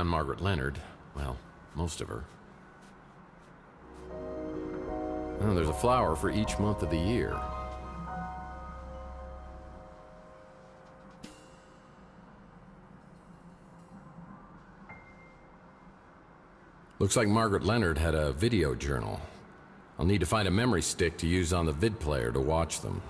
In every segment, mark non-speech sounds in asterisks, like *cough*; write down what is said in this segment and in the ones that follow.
found Margaret Leonard. Well, most of her. Oh, there's a flower for each month of the year. Looks like Margaret Leonard had a video journal. I'll need to find a memory stick to use on the vid player to watch them.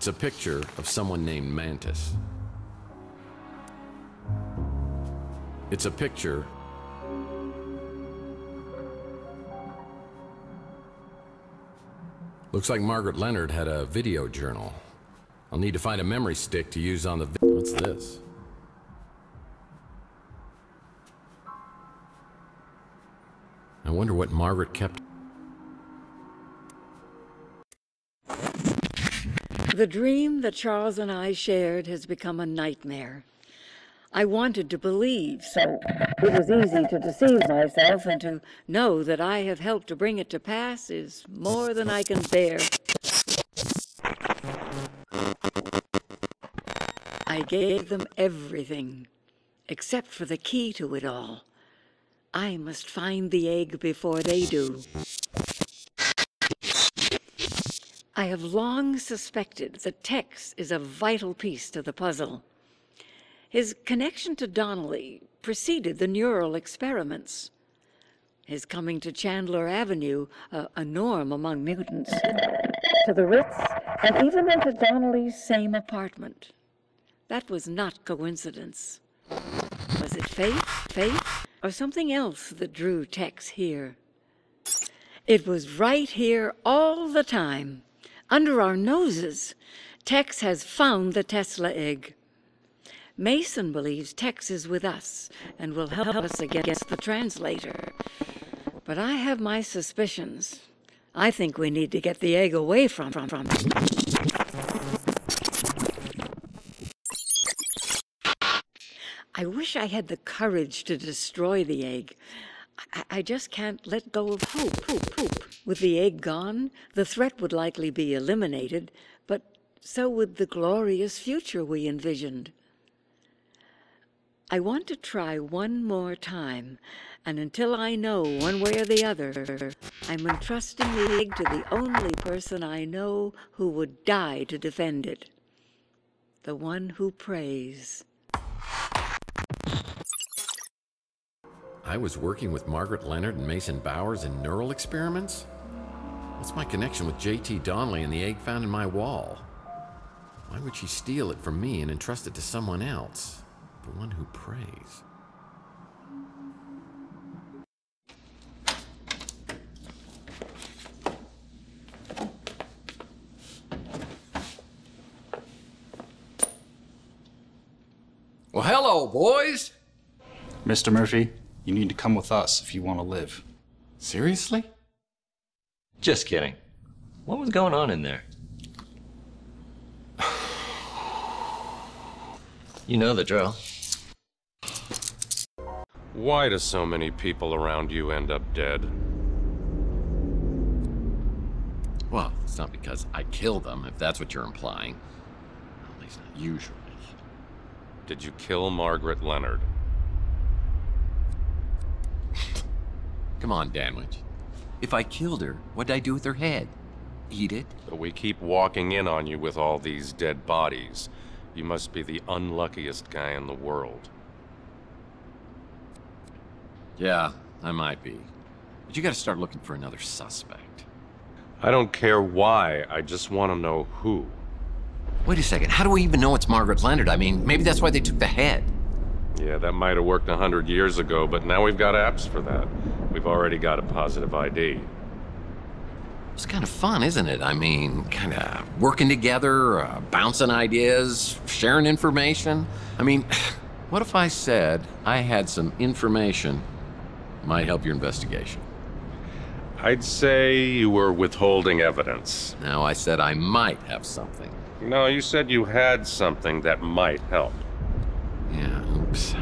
It's a picture of someone named Mantis. It's a picture Looks like Margaret Leonard had a video journal. I'll need to find a memory stick to use on the What's this? I wonder what Margaret kept The dream that Charles and I shared has become a nightmare. I wanted to believe, so it was easy to deceive myself, and to know that I have helped to bring it to pass is more than I can bear. I gave them everything, except for the key to it all. I must find the egg before they do. I have long suspected that Tex is a vital piece to the puzzle. His connection to Donnelly preceded the neural experiments. His coming to Chandler Avenue, a, a norm among mutants, to the Ritz, and even into Donnelly's same apartment. That was not coincidence. Was it fate, fate, or something else that drew Tex here? It was right here all the time under our noses. Tex has found the Tesla egg. Mason believes Tex is with us and will help us against the translator. But I have my suspicions. I think we need to get the egg away from from from. I wish I had the courage to destroy the egg. I, I just can't let go of hope, hope, hope. With the egg gone, the threat would likely be eliminated, but so would the glorious future we envisioned. I want to try one more time, and until I know one way or the other, I'm entrusting the egg to the only person I know who would die to defend it. The one who prays. I was working with Margaret Leonard and Mason Bowers in neural experiments? What's my connection with J.T. Donnelly and the egg found in my wall? Why would she steal it from me and entrust it to someone else? The one who prays. Well, hello, boys. Mr. Murphy, you need to come with us if you want to live. Seriously? Just kidding. What was going on in there? You know the drill. Why do so many people around you end up dead? Well, it's not because I kill them, if that's what you're implying. At least not usually. Did you kill Margaret Leonard? Come on, Danwich. If I killed her, what'd I do with her head? Eat it? But we keep walking in on you with all these dead bodies. You must be the unluckiest guy in the world. Yeah, I might be. But you gotta start looking for another suspect. I don't care why, I just want to know who. Wait a second, how do we even know it's Margaret Leonard? I mean, maybe that's why they took the head. Yeah, that might have worked a hundred years ago, but now we've got apps for that. We've already got a positive ID. It's kind of fun, isn't it? I mean, kind of working together, uh, bouncing ideas, sharing information. I mean, *sighs* what if I said I had some information might help your investigation? I'd say you were withholding evidence. Now, I said I might have something. No, you said you had something that might help. Yeah, oops.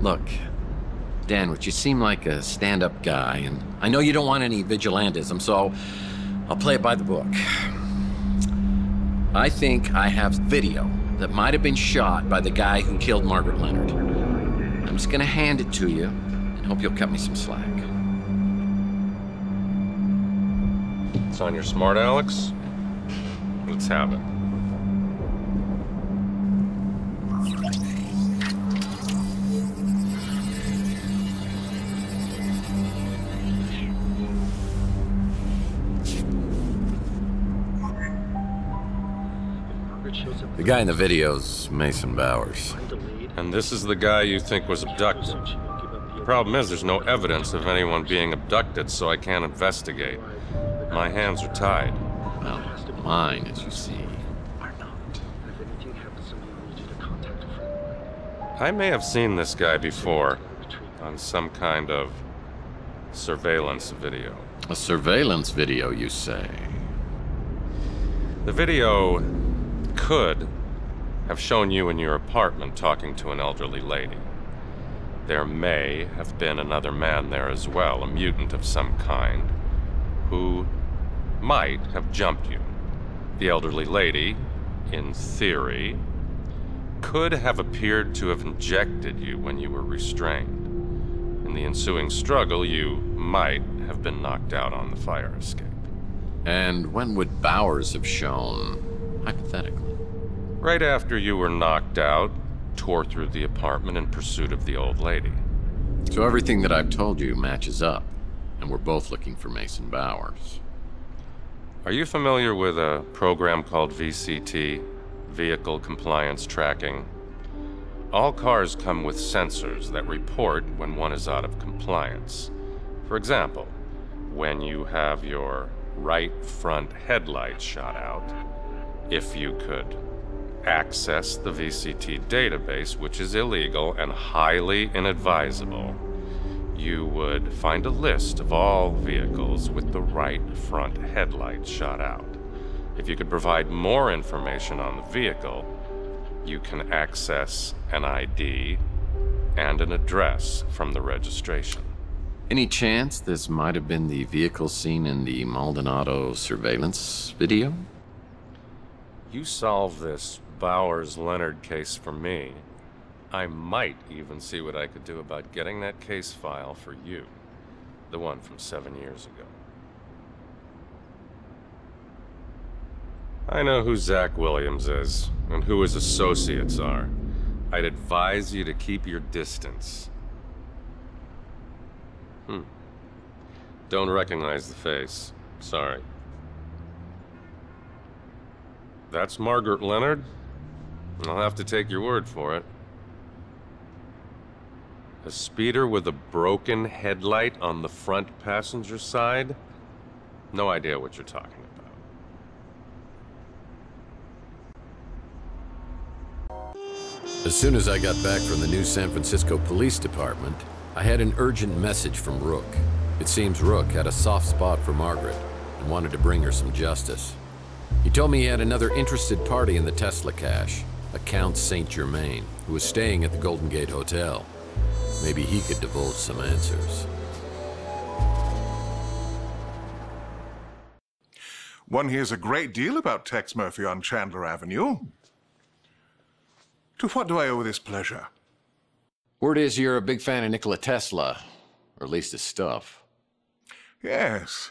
Look, Danwich, you seem like a stand up guy, and I know you don't want any vigilantism, so I'll play it by the book. I think I have video that might have been shot by the guy who killed Margaret Leonard. I'm just gonna hand it to you and hope you'll cut me some slack. It's on your smart, Alex? Let's have it. The guy in the video's Mason Bowers. And this is the guy you think was abducted. The problem is, there's no evidence of anyone being abducted, so I can't investigate. My hands are tied. Well, mine, as you see, are not. I may have seen this guy before on some kind of surveillance video. A surveillance video, you say? The video could have shown you in your apartment talking to an elderly lady. There may have been another man there as well, a mutant of some kind, who might have jumped you. The elderly lady, in theory, could have appeared to have injected you when you were restrained. In the ensuing struggle, you might have been knocked out on the fire escape. And when would Bowers have shown, hypothetically? Right after you were knocked out, tore through the apartment in pursuit of the old lady. So everything that I've told you matches up, and we're both looking for Mason Bowers. Are you familiar with a program called VCT, Vehicle Compliance Tracking? All cars come with sensors that report when one is out of compliance. For example, when you have your right front headlight shot out, if you could access the VCT database, which is illegal and highly inadvisable, you would find a list of all vehicles with the right front headlight shot out. If you could provide more information on the vehicle, you can access an ID and an address from the registration. Any chance this might have been the vehicle seen in the Maldonado surveillance video? You solve this Bowers Leonard case for me, I might even see what I could do about getting that case file for you. The one from seven years ago. I know who Zach Williams is, and who his associates are. I'd advise you to keep your distance. Hmm. Don't recognize the face. Sorry. That's Margaret Leonard? I'll have to take your word for it. A speeder with a broken headlight on the front passenger side? No idea what you're talking about. As soon as I got back from the new San Francisco Police Department, I had an urgent message from Rook. It seems Rook had a soft spot for Margaret and wanted to bring her some justice. He told me he had another interested party in the Tesla cache, a Count Saint Germain, who was staying at the Golden Gate Hotel. Maybe he could divulge some answers. One hears a great deal about Tex Murphy on Chandler Avenue. To what do I owe this pleasure? Word is you're a big fan of Nikola Tesla, or at least his stuff. Yes.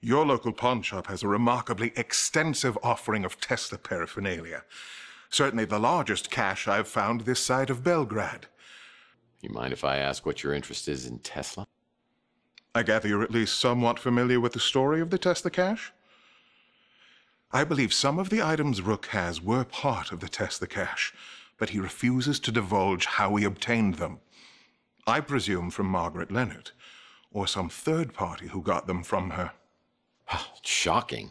Your local pawn shop has a remarkably extensive offering of Tesla paraphernalia. Certainly the largest cache I've found this side of Belgrade. You mind if I ask what your interest is in Tesla? I gather you're at least somewhat familiar with the story of the Tesla cache? I believe some of the items Rook has were part of the Tesla cache, but he refuses to divulge how he obtained them. I presume from Margaret Leonard, or some third party who got them from her. *sighs* Shocking.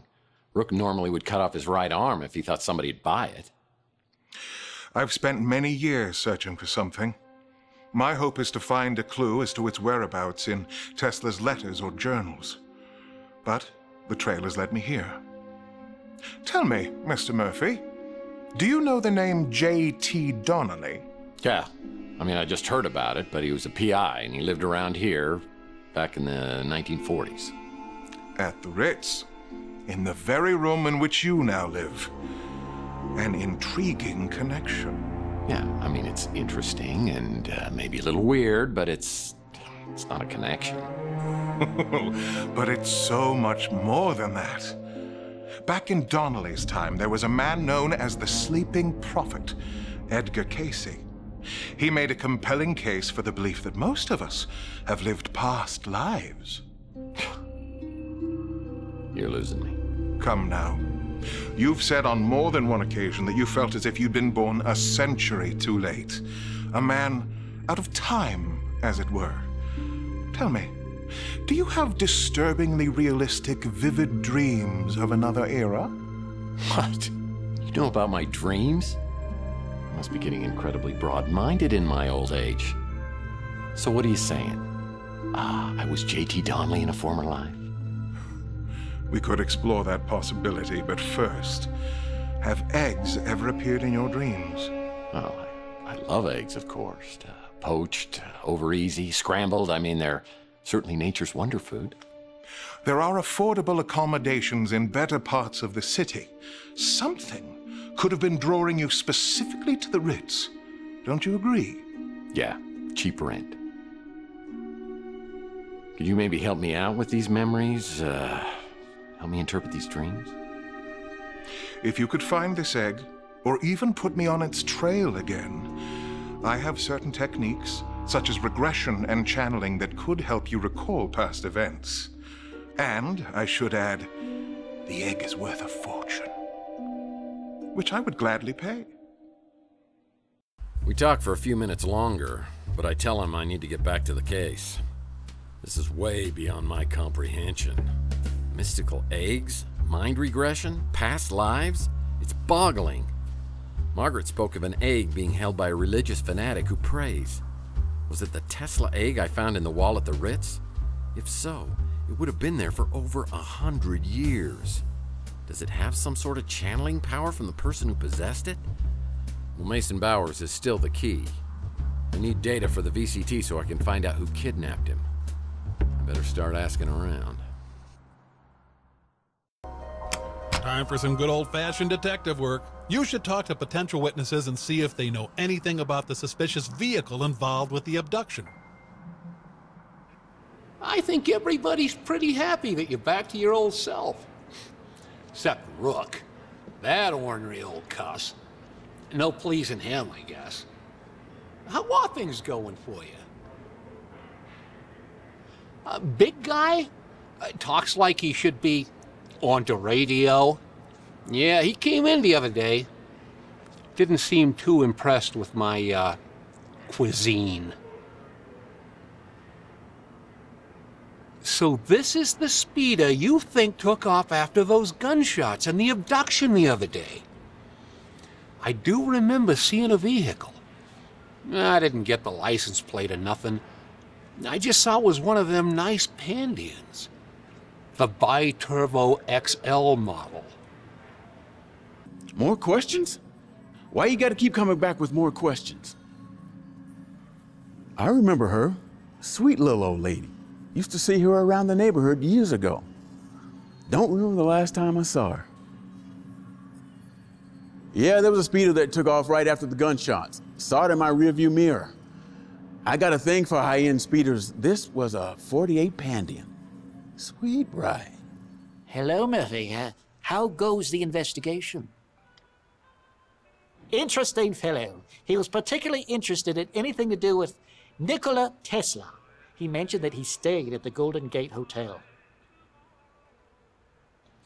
Rook normally would cut off his right arm if he thought somebody'd buy it. I've spent many years searching for something. My hope is to find a clue as to its whereabouts in Tesla's letters or journals. But the trail has led me here. Tell me, Mr. Murphy, do you know the name J.T. Donnelly? Yeah. I mean, I just heard about it, but he was a PI and he lived around here back in the 1940s. At the Ritz, in the very room in which you now live. An intriguing connection. Yeah, I mean, it's interesting and uh, maybe a little weird, but it's. it's not a connection. *laughs* but it's so much more than that. Back in Donnelly's time, there was a man known as the Sleeping Prophet, Edgar Cayce. He made a compelling case for the belief that most of us have lived past lives. You're losing me. Come now. You've said on more than one occasion that you felt as if you'd been born a century too late. A man out of time, as it were. Tell me, do you have disturbingly realistic, vivid dreams of another era? What? You know about my dreams? I must be getting incredibly broad minded in my old age. So, what are you saying? Ah, I was J.T. Donnelly in a former life. We could explore that possibility, but first, have eggs ever appeared in your dreams? Oh, I, I love eggs, of course. Uh, poached, uh, over easy, scrambled. I mean, they're certainly nature's wonder food. There are affordable accommodations in better parts of the city. Something could have been drawing you specifically to the Ritz. Don't you agree? Yeah, cheap rent. Could you maybe help me out with these memories? Uh, help me interpret these dreams? If you could find this egg, or even put me on its trail again, I have certain techniques, such as regression and channeling, that could help you recall past events. And, I should add, the egg is worth a fortune. Which I would gladly pay. We talk for a few minutes longer, but I tell him I need to get back to the case. This is way beyond my comprehension. Mystical eggs? Mind regression? Past lives? It's boggling. Margaret spoke of an egg being held by a religious fanatic who prays. Was it the Tesla egg I found in the wall at the Ritz? If so, it would have been there for over a hundred years. Does it have some sort of channeling power from the person who possessed it? Well, Mason Bowers is still the key. I need data for the VCT so I can find out who kidnapped him. I better start asking around. Time for some good old fashioned detective work. You should talk to potential witnesses and see if they know anything about the suspicious vehicle involved with the abduction. I think everybody's pretty happy that you're back to your old self. Except Rook. That ornery old cuss. No pleasing him, I guess. How are things going for you? Big guy? Uh, talks like he should be on the radio. Yeah, he came in the other day. Didn't seem too impressed with my, uh, cuisine. So this is the speeder you think took off after those gunshots and the abduction the other day. I do remember seeing a vehicle. I didn't get the license plate or nothing. I just saw it was one of them nice Pandians. The Bi-Turbo XL model. More questions? Why you gotta keep coming back with more questions? I remember her. Sweet little old lady. Used to see her around the neighborhood years ago. Don't remember the last time I saw her. Yeah, there was a speeder that took off right after the gunshots. Saw it in my rearview mirror. I got a thing for high-end speeders. This was a 48 Pandian. Sweet ride. Hello, Murphy. Uh, how goes the investigation? Interesting fellow. He was particularly interested in anything to do with Nikola Tesla. He mentioned that he stayed at the Golden Gate Hotel.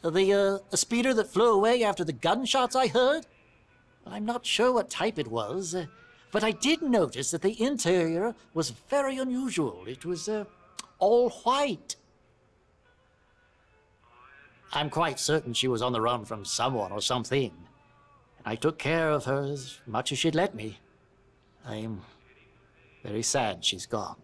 The, uh, a speeder that flew away after the gunshots I heard? I'm not sure what type it was, uh, but I did notice that the interior was very unusual. It was, uh, all white. I'm quite certain she was on the run from someone or something. I took care of her as much as she'd let me. I'm very sad she's gone.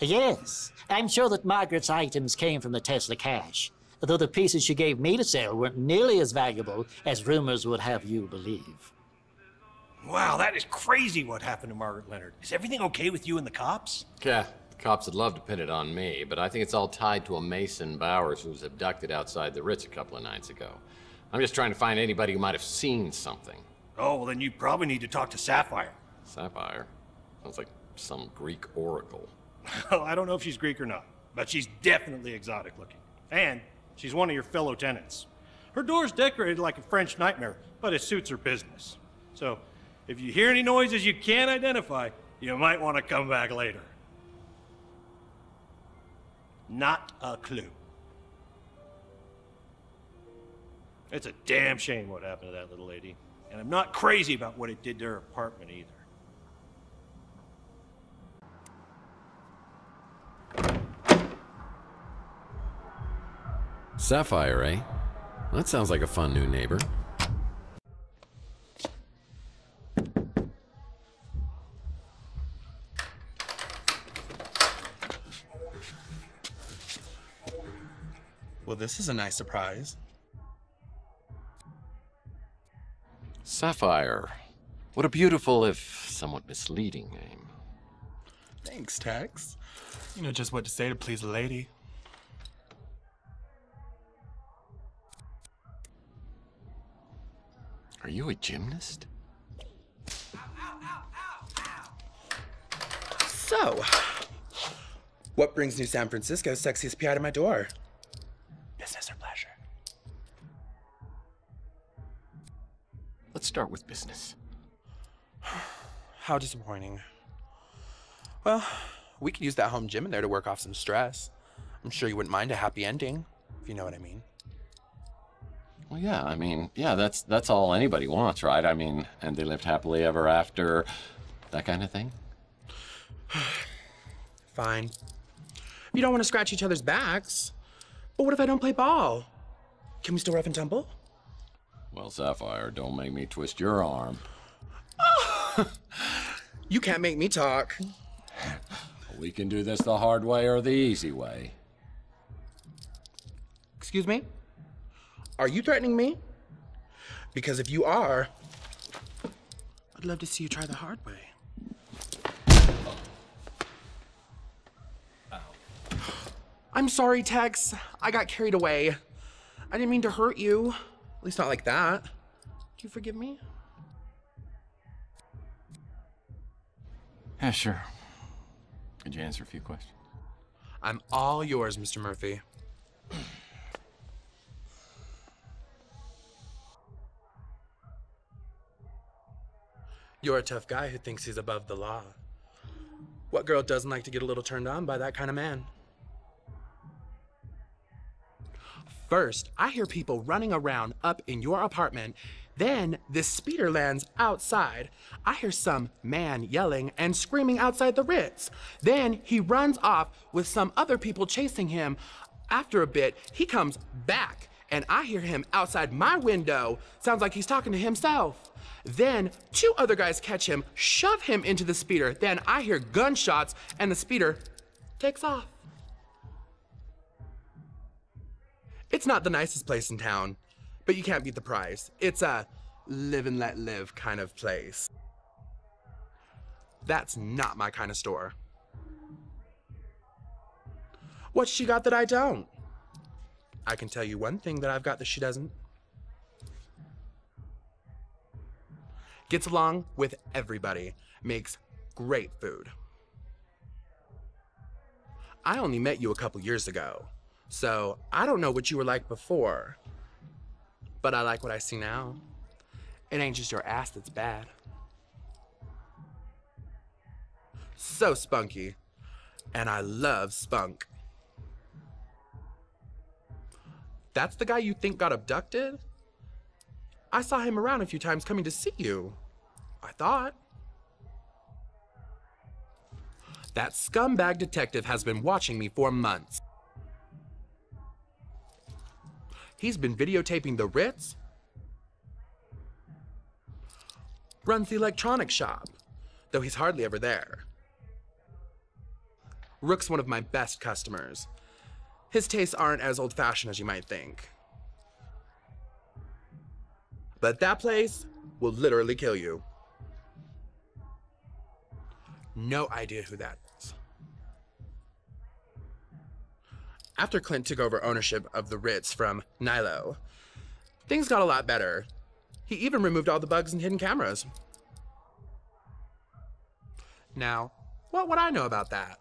Yes, I'm sure that Margaret's items came from the Tesla cache, though the pieces she gave me to sell weren't nearly as valuable as rumors would have you believe. Wow, that is crazy what happened to Margaret Leonard. Is everything okay with you and the cops? Yeah, the cops would love to pin it on me, but I think it's all tied to a Mason Bowers who was abducted outside the Ritz a couple of nights ago. I'm just trying to find anybody who might have seen something. Oh, well, then you probably need to talk to Sapphire. Sapphire? Sounds like some Greek oracle. *laughs* Well, I don't know if she's Greek or not, but she's definitely exotic looking. And she's one of your fellow tenants. Her door's decorated like a French nightmare, but it suits her business. So, if you hear any noises you can't identify, you might want to come back later. Not a clue. It's a damn shame what happened to that little lady. And I'm not crazy about what it did to her apartment either. Sapphire, eh? That sounds like a fun new neighbor. This is a nice surprise. Sapphire. What a beautiful, if somewhat misleading name. Thanks, Tex. You know just what to say to please a lady. Are you a gymnast? So, what brings New San Francisco's sexiest PI to my door? Let's start with business. *sighs* How disappointing. Well, we could use that home gym in there to work off some stress. I'm sure you wouldn't mind a happy ending, if you know what I mean. Well, yeah, I mean, yeah, that's that's all anybody wants, right? I mean, and they lived happily ever after, that kind of thing. *sighs* Fine. You don't want to scratch each other's backs. But what if I don't play ball? Can we still rough and tumble? Well, Sapphire, don't make me twist your arm. *laughs* You can't make me talk. We can do this the hard way or the easy way. Excuse me? Are you threatening me? Because if you are, I'd love to see you try the hard way. I'm sorry, Tex. I got carried away. I didn't mean to hurt you. At least not like that. Do you forgive me? Yeah, sure. Could you answer a few questions? I'm all yours, Mr. Murphy. You're a tough guy who thinks he's above the law. What girl doesn't like to get a little turned on by that kind of man? First, I hear people running around up in your apartment. Then, this speeder lands outside. I hear some man yelling and screaming outside the Ritz. Then, he runs off with some other people chasing him. After a bit, he comes back, and I hear him outside my window. Sounds like he's talking to himself. Then, two other guys catch him, shove him into the speeder. Then, I hear gunshots, and the speeder takes off. It's not the nicest place in town, but you can't beat the price. It's a live and let live kind of place. That's not my kind of store. What's she got that I don't? I can tell you one thing that I've got that she doesn't. Gets along with everybody, makes great food. I only met you a couple years ago, so I don't know what you were like before. But I like what I see now. It ain't just your ass that's bad. So spunky. And I love spunk. That's the guy you think got abducted? I saw him around a few times coming to see you. I thought. That scumbag detective has been watching me for months. He's been videotaping the Ritz. Runs the electronics shop, though he's hardly ever there. Rook's one of my best customers. His tastes aren't as old fashioned as you might think. But that place will literally kill you. No idea who that After Clint took over ownership of the Ritz from Nilo, things got a lot better. He even removed all the bugs and hidden cameras. Now, what would I know about that?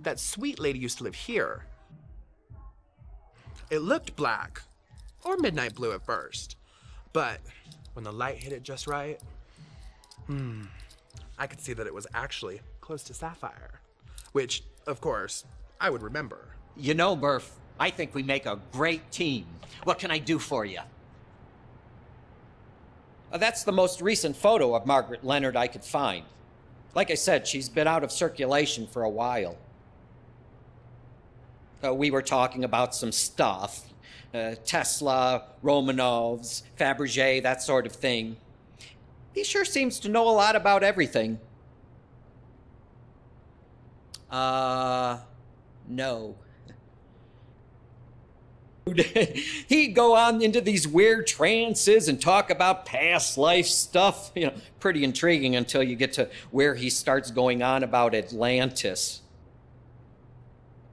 That sweet lady used to live here. It looked black, or midnight blue at first, but when the light hit it just right, hmm, I could see that it was actually close to sapphire, which, of course, I would remember. You know, Murph, I think we make a great team. What can I do for you? Uh, that's the most recent photo of Margaret Leonard I could find. Like I said, she's been out of circulation for a while. Uh, we were talking about some stuff uh, Tesla, Romanovs, Fabergé, that sort of thing. He sure seems to know a lot about everything. Uh, no. *laughs* He'd go on into these weird trances and talk about past life stuff. You know, pretty intriguing until you get to where he starts going on about Atlantis.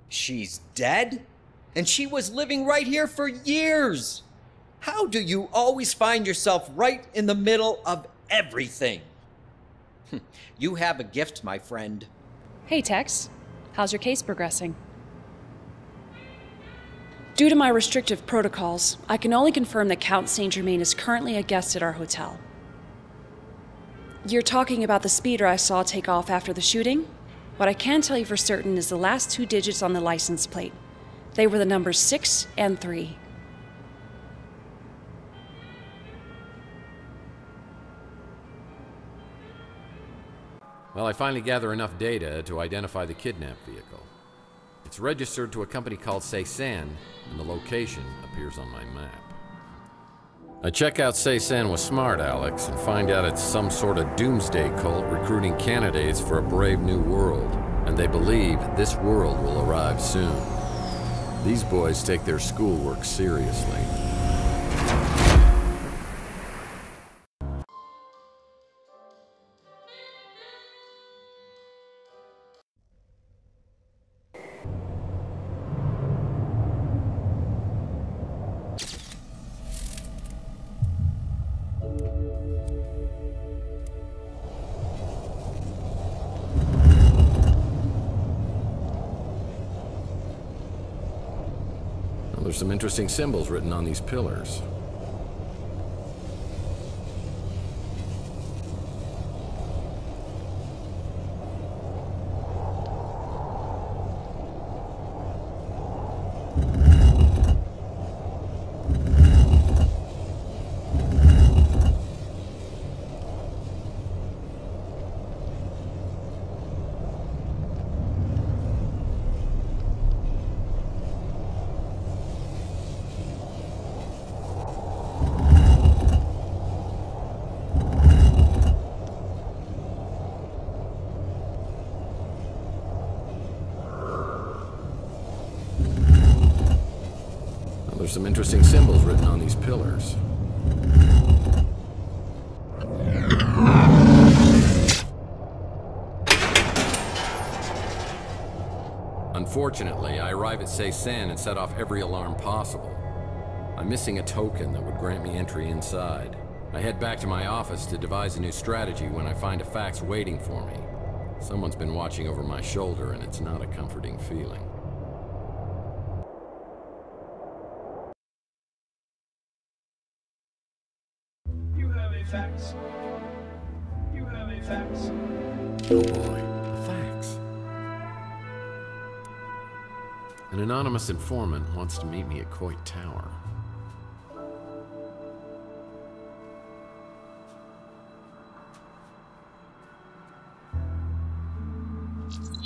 She's dead? And she was living right here for years. How do you always find yourself right in the middle of everything? *laughs* you have a gift, my friend. Hey, Tex. How's your case progressing? Due to my restrictive protocols, I can only confirm that Count Saint Germain is currently a guest at our hotel. You're talking about the speeder I saw take off after the shooting? What I can tell you for certain is the last two digits on the license plate. They were the numbers 6 and 3. Well, I finally gather enough data to identify the kidnapped vehicle. It's registered to a company called Sesen, and the location appears on my map. I check out Sesen with Smart Alex and find out it's some sort of doomsday cult recruiting candidates for a brave new world, and they believe this world will arrive soon. These boys take their schoolwork seriously. Interesting symbols written on these pillars. Some interesting symbols written on these pillars. Unfortunately, I arrive at Sesen and set off every alarm possible. I'm missing a token that would grant me entry inside. I head back to my office to devise a new strategy when I find a fax waiting for me. Someone's been watching over my shoulder, and it's not a comforting feeling. Fax. You have a fax. Oh boy, a fax. An anonymous informant wants to meet me at Coit Tower.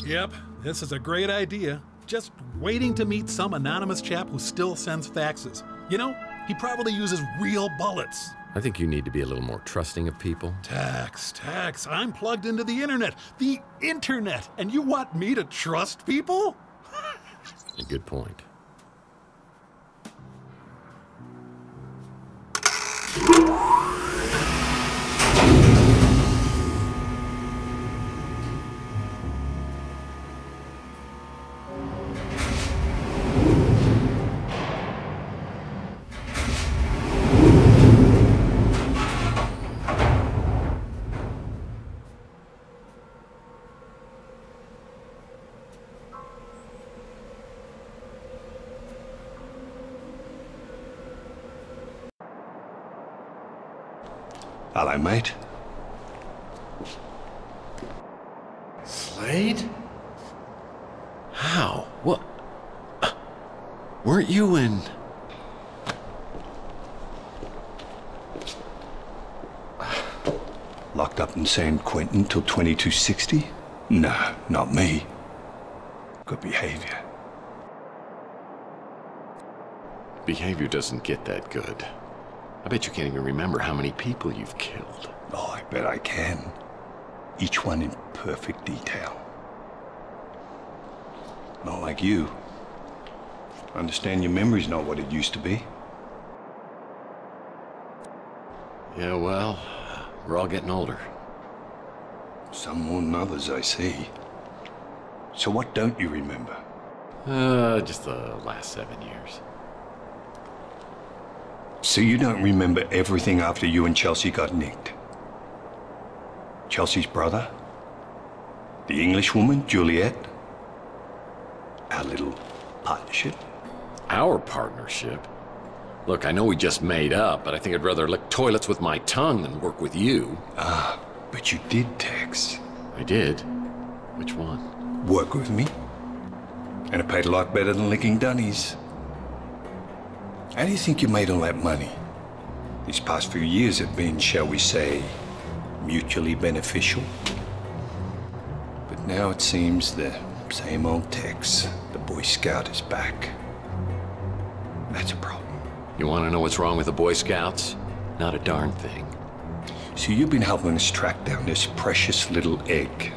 Yep, this is a great idea. just waiting to meet some anonymous chap who still sends faxes. You know, he probably uses real bullets. I think you need to be a little more trusting of people. Tax, tax. I'm plugged into the internet. The internet! And you want me to trust people? A good point. *laughs* Hello, mate. Slade? How? What? Weren't you in. Locked up in San Quentin till 2260? No, not me. Good behavior. Behavior doesn't get that good. I bet you can't even remember how many people you've killed. Oh, I bet I can. Each one in perfect detail. Not like you. I Understand your memory's not what it used to be. Yeah, well, we're all getting older. Some more than others, I see. So what don't you remember? Uh, just the last seven years. So you don't remember everything after you and Chelsea got nicked? Chelsea's brother? The Englishwoman, Juliet? Our little partnership? Our partnership? Look, I know we just made up, but I think I'd rather lick toilets with my tongue than work with you. Ah, but you did, Tex. I did? Which one? Work with me. And it paid a lot better than licking dunnies. How do you think you made all that money? These past few years have been, shall we say, mutually beneficial. But now it seems the same old Tex, the Boy Scout, is back. That's a problem. You want to know what's wrong with the Boy Scouts? Not a darn thing. So you've been helping us track down this precious little egg.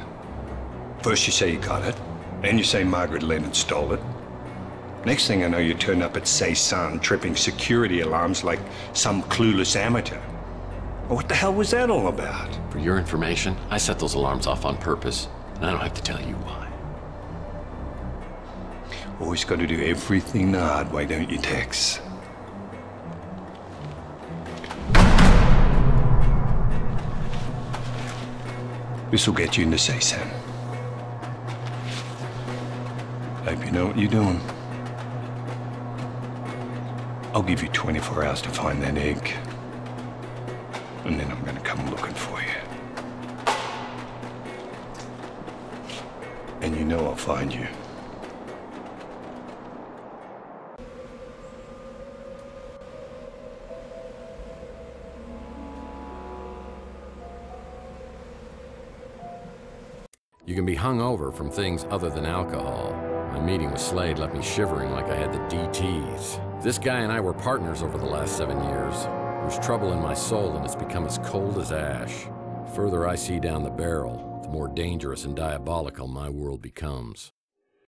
First you say you got it, then you say Margaret Leonard stole it. Next thing I know, you turn up at Sesen tripping security alarms like some clueless amateur. What the hell was that all about? For your information, I set those alarms off on purpose, and I don't have to tell you why. Always got to do everything the hard way, don't you, Tex? This'll get you into Sesen. Hope you know what you're doing. I'll give you 24 hours to find that egg. And then I'm gonna come looking for you. And you know I'll find you. You can be hung over from things other than alcohol. My meeting with Slade left me shivering like I had the DTs. This guy and I were partners over the last seven years. There's trouble in my soul and it's become as cold as ash. The further I see down the barrel, the more dangerous and diabolical my world becomes.